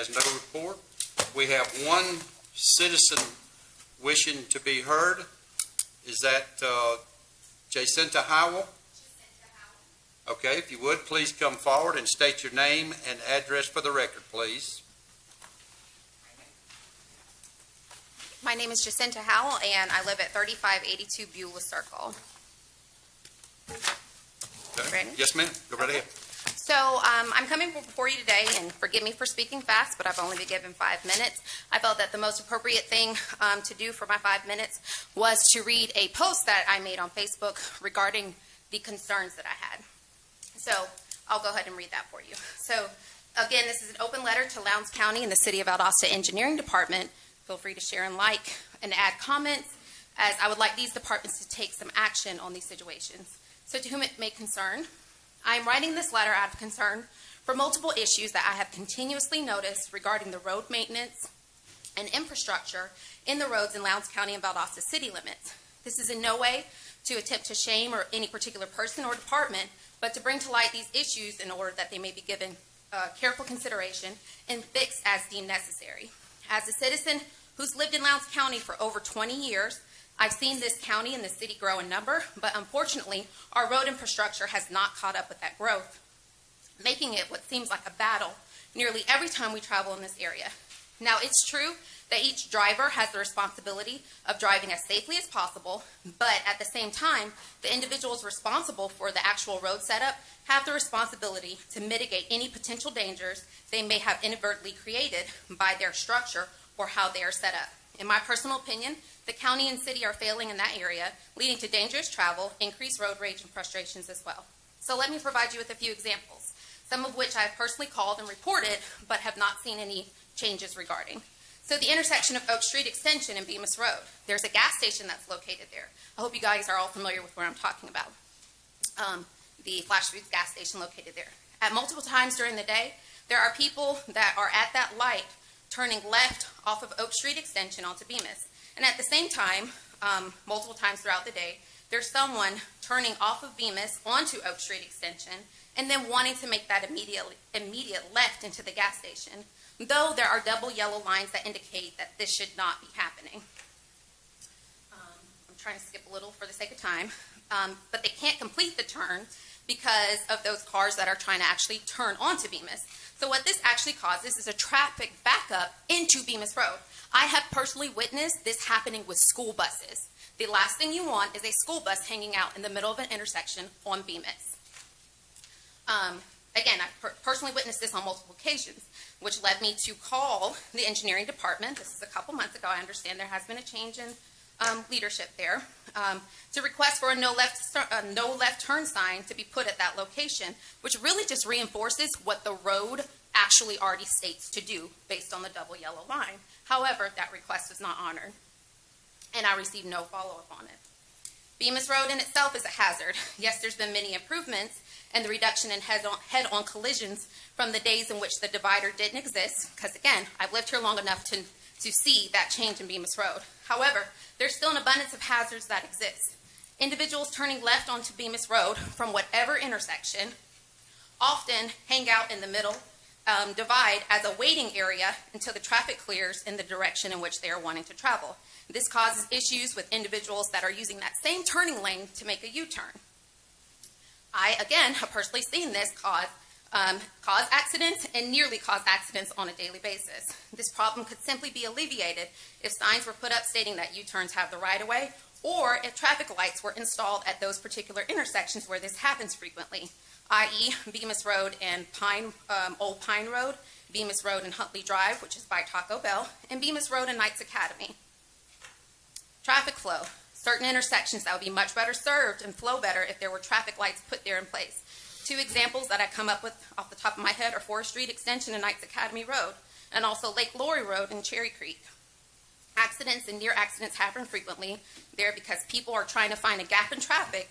has no report. We have one citizen wishing to be heard. Is that uh, Jacinta Howell? Okay, if you would, please come forward and state your name and address for the record, please. My name is Jacinta Howell, and I live at 3582 Beulah Circle. Okay. Yes, ma'am. Go right ahead. So um, I'm coming before you today, and forgive me for speaking fast, but I've only been given five minutes. I felt that the most appropriate thing um, to do for my five minutes was to read a post that I made on Facebook regarding the concerns that I had. So I'll go ahead and read that for you. So again, this is an open letter to Lowndes County and the City of Valdosta Engineering Department. Feel free to share and like and add comments, as I would like these departments to take some action on these situations. So to whom it may concern, I am writing this letter out of concern for multiple issues that I have continuously noticed regarding the road maintenance and infrastructure in the roads in Lowndes County and Valdosta city limits. This is in no way to attempt to shame or any particular person or department, but to bring to light these issues in order that they may be given uh, careful consideration and fixed as deemed necessary. As a citizen who's lived in Lowndes County for over 20 years, I've seen this county and the city grow in number, but unfortunately, our road infrastructure has not caught up with that growth, making it what seems like a battle nearly every time we travel in this area. Now, it's true that each driver has the responsibility of driving as safely as possible, but at the same time, the individuals responsible for the actual road setup have the responsibility to mitigate any potential dangers they may have inadvertently created by their structure or how they are set up. In my personal opinion, the county and city are failing in that area, leading to dangerous travel, increased road rage, and frustrations as well. So let me provide you with a few examples, some of which I have personally called and reported, but have not seen any changes regarding. So the intersection of Oak Street Extension and Bemis Road, there's a gas station that's located there. I hope you guys are all familiar with where I'm talking about. Um, the Flash Foods gas station located there. At multiple times during the day, there are people that are at that light turning left off of Oak Street Extension onto Bemis. And at the same time, um, multiple times throughout the day, there's someone turning off of Bemis onto Oak Street Extension and then wanting to make that immediate, immediate left into the gas station, though there are double yellow lines that indicate that this should not be happening. Um, I'm trying to skip a little for the sake of time, um, but they can't complete the turn because of those cars that are trying to actually turn onto Bemis. So what this actually causes is a traffic backup into Bemis Road. I have personally witnessed this happening with school buses. The last thing you want is a school bus hanging out in the middle of an intersection on Bemis. Um, again, I per- personally witnessed this on multiple occasions, which led me to call the engineering department. This is a couple months ago. I understand there has been a change in um, leadership there um, to request for a no left a no left turn sign to be put at that location, which really just reinforces what the road actually already states to do based on the double yellow line. However, that request was not honored, and I received no follow up on it. Bemis Road in itself is a hazard. Yes, there's been many improvements and the reduction in head on, head on collisions from the days in which the divider didn't exist, because again, I've lived here long enough to, to see that change in Bemis Road. However, there's still an abundance of hazards that exist. Individuals turning left onto Bemis Road from whatever intersection often hang out in the middle um, divide as a waiting area until the traffic clears in the direction in which they are wanting to travel. This causes issues with individuals that are using that same turning lane to make a U-turn. I, again, have personally seen this cause, um, cause accidents and nearly cause accidents on a daily basis. This problem could simply be alleviated if signs were put up stating that U-turns have the right of way or if traffic lights were installed at those particular intersections where this happens frequently, i.e. Bemis Road and Pine, um, Old Pine Road, Bemis Road and Huntley Drive, which is by Taco Bell, and Bemis Road and Knights Academy. Traffic flow. Certain intersections that would be much better served and flow better if there were traffic lights put there in place. Two examples that I come up with off the top of my head are Forrest Street Extension and Knights Academy Road, and also Lake Lowry Road and Cherry Creek. Accidents and near accidents happen frequently there because people are trying to find a gap in traffic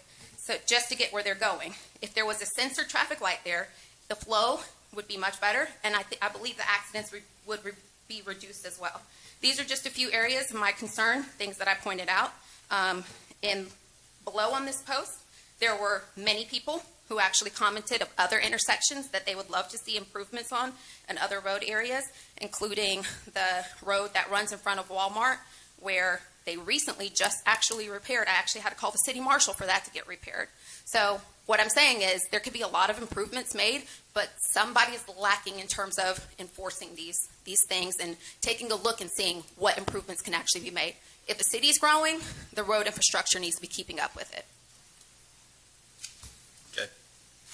so just to get where they're going. If there was a sensor traffic light there, the flow would be much better, and I, I believe the accidents re- would re- be reduced as well. These are just a few areas of my concern, things that I pointed out. Um, and below on this post, there were many people who actually commented of other intersections that they would love to see improvements on and other road areas, including the road that runs in front of Walmart, where they recently just actually repaired. I actually had to call the city marshal for that to get repaired. So what I'm saying is there could be a lot of improvements made, but somebody is lacking in terms of enforcing these, these things and taking a look and seeing what improvements can actually be made. If the city is growing, the road infrastructure needs to be keeping up with it.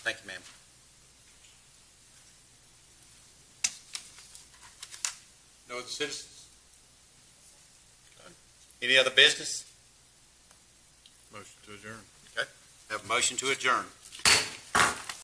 Thank you, ma'am. No other citizens? Uh, any other business? Motion to adjourn. Okay. Have a motion to adjourn.